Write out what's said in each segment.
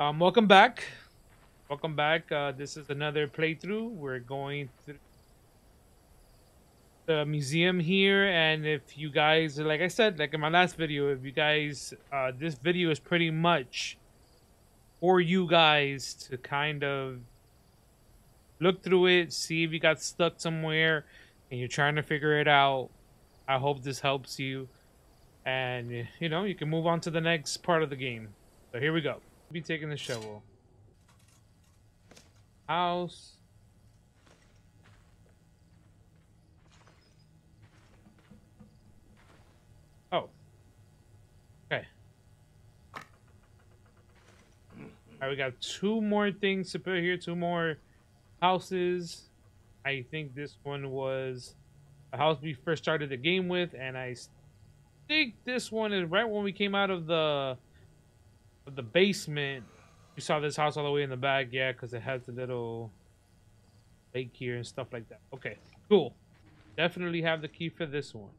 Um, welcome back. Welcome back. Uh, this is another playthrough. We're going through the museum here, and if you guys, like I said, like in my last video, if you guys, uh, this video is pretty much for you guys to kind of look through it, see if you got stuck somewhere, and you're trying to figure it out. I hope this helps you, and you know you can move on to the next part of the game. So here we go. Be taking the shovel. House. Oh. Okay. Alright, we got two more things to put here, two more houses. I think this one was a house we first started the game with, and I think this one is right when we came out of the the basement, you saw this house all the way in the back, yeah, because it has the little lake here and stuff like that. Okay, cool. Definitely have the key for this one.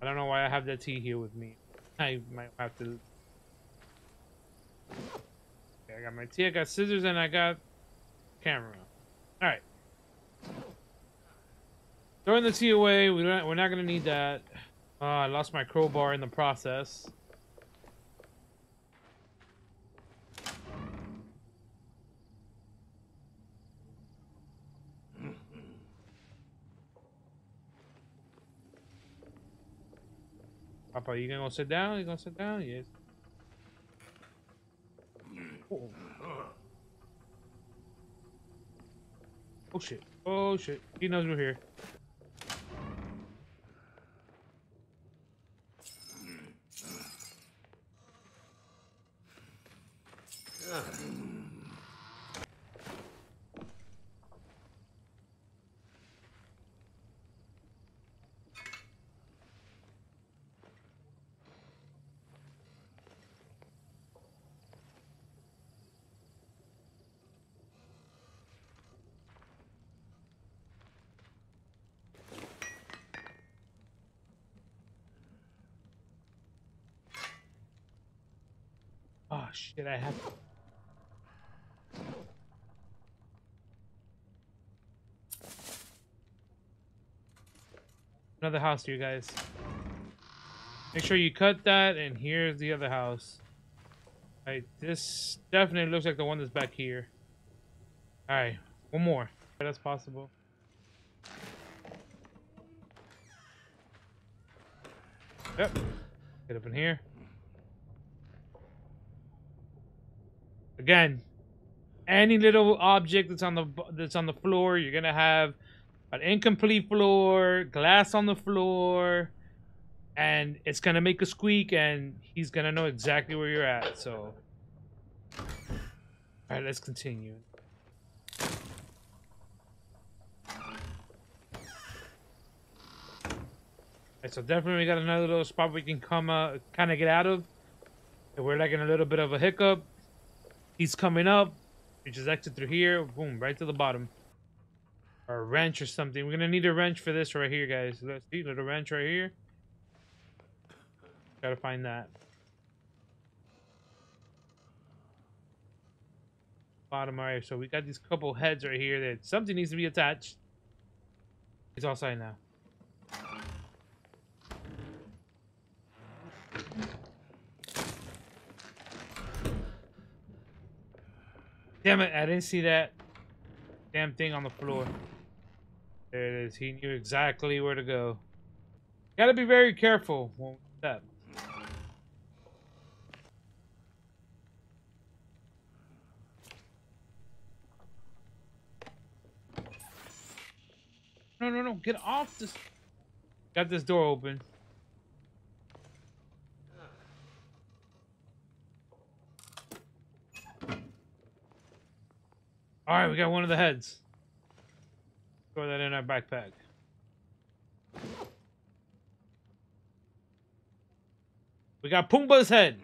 I don't know why I have that tea here with me. I might have to... Okay, I got my tea, I got scissors, and I got camera. Alright. Throwing the tea away, we don't, we're not going to need that. Uh, I lost my crowbar in the process. Papa, you gonna go sit down? You gonna sit down? Yes. Oh. oh shit. Oh shit. He knows we're here. Oh shit, I have Another house you guys. Make sure you cut that, and here's the other house. Alright, this definitely looks like the one that's back here. Alright, one more. That's possible. Yep. Get up in here. Again, any little object that's on the that's on the floor, you're gonna have an incomplete floor, glass on the floor, and it's gonna make a squeak, and he's gonna know exactly where you're at. So, all right, let's continue. Right, so definitely we got another little spot we can come, uh, kind of get out of. If we're like in a little bit of a hiccup, He's coming up. We just exit through here. Boom, right to the bottom. Or a wrench or something. We're gonna need a wrench for this right here, guys. Let's see, little wrench right here. Gotta find that. Bottom area. So we got these couple heads right here that something needs to be attached. He's outside now. Damn it, I didn't see that damn thing on the floor. There it is. He knew exactly where to go. Gotta be very careful when we step. No, no, no. Get off this. Got this door open. All right, we got one of the heads. Throw that in our backpack. We got Pumbaa's head.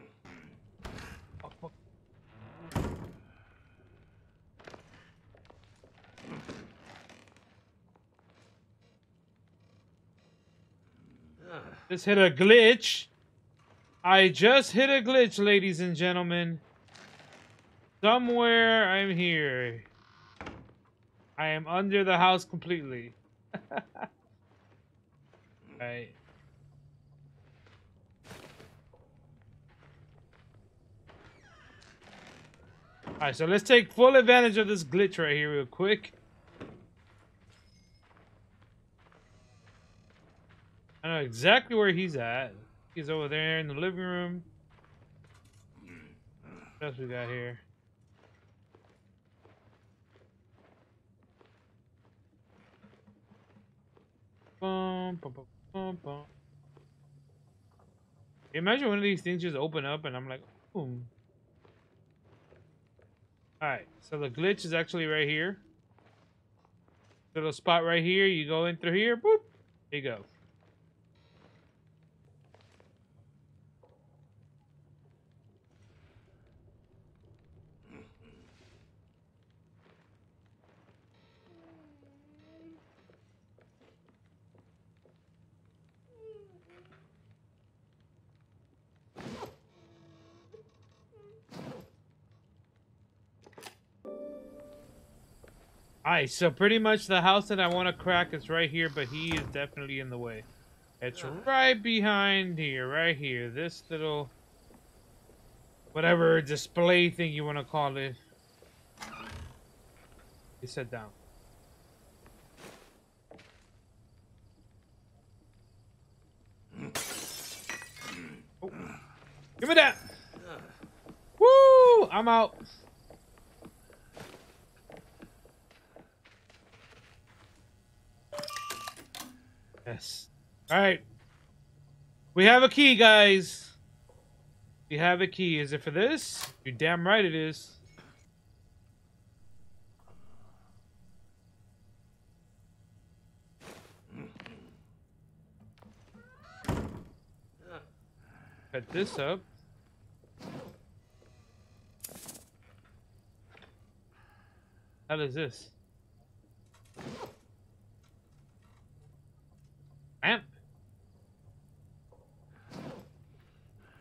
This hit a glitch. I just hit a glitch, ladies and gentlemen. Somewhere I'm here. I am under the house completely. right. Alright, so let's take full advantage of this glitch right here real quick. I know exactly where he's at. He's over there in the living room. What else we got here? Imagine one of these things just open up and I'm like, boom. Alright, so the glitch is actually right here. Little spot right here. You go in through here, boop. There you go. Alright, so pretty much the house that I want to crack is right here, but he is definitely in the way. It's right behind here, right here. This little... Whatever display thing you want to call it. You sit down. Oh. Give me that! Woo! I'm out. Yes. All right. We have a key, guys. We have a key. Is it for this? You're damn right it is. Cut this up. How does this?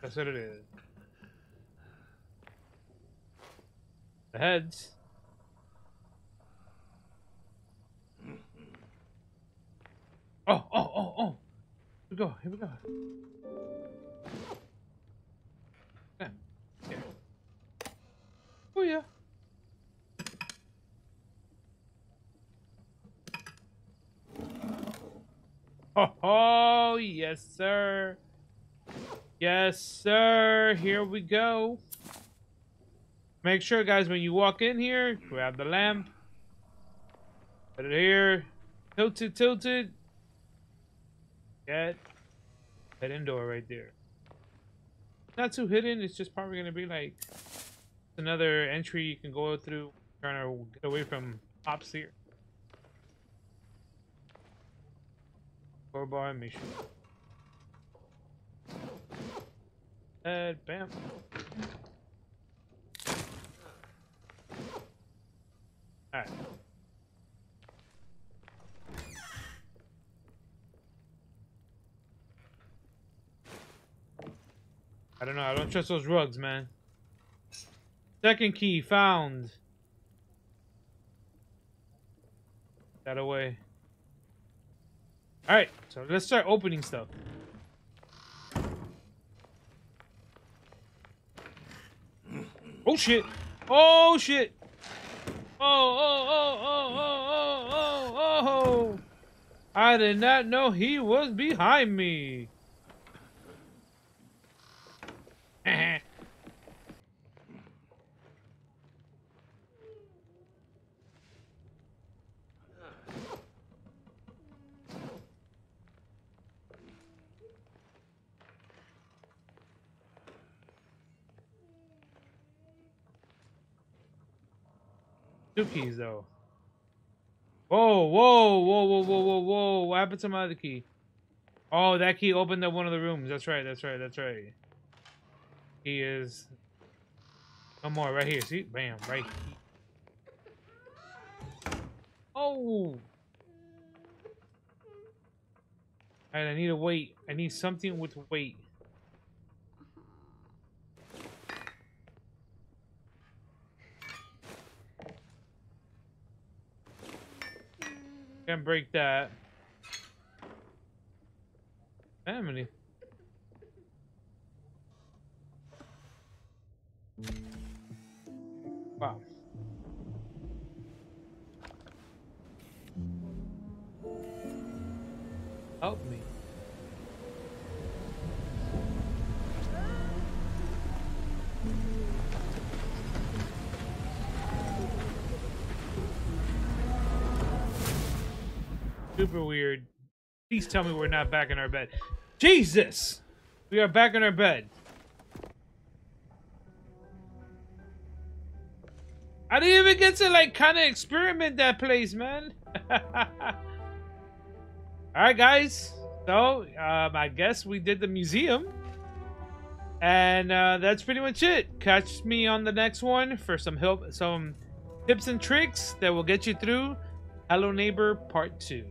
That's what it is. The heads. Oh, oh, oh, oh. Here we go, here we go. Yeah. yeah. Oh, yeah. Oh, oh, yes, sir. Yes, sir. Here we go. Make sure, guys, when you walk in here, grab the lamp. Put it here. Tilted, tilted. Get hidden door right there. Not too hidden. It's just probably going to be like another entry you can go through trying to get away from ops here. Crowbar mission. And bam. Alright. I don't know. I don't trust those rugs, man. Second key found. That away. Alright, so let's start opening stuff. Oh shit! Oh shit! Oh, oh, oh, oh, oh, oh, oh, oh! I did not know he was behind me. Two keys though. Whoa, whoa, whoa, whoa, whoa, whoa, whoa. What happened to my other key? Oh, that key opened up one of the rooms. That's right, that's right, that's right. He is... No more, right here. See? Bam, right here. Oh! Alright, I need a weight. I need something with weight. Can't break that. Family. Wow. Super weird. Please tell me we're not back in our bed. Jesus! We are back in our bed. I didn't even get to like kind of experiment that place, man. All right, guys. So um, I guess we did the museum, and uh, that's pretty much it. Catch me on the next one for some help, some tips and tricks that will get you through Hello Neighbor Part Two.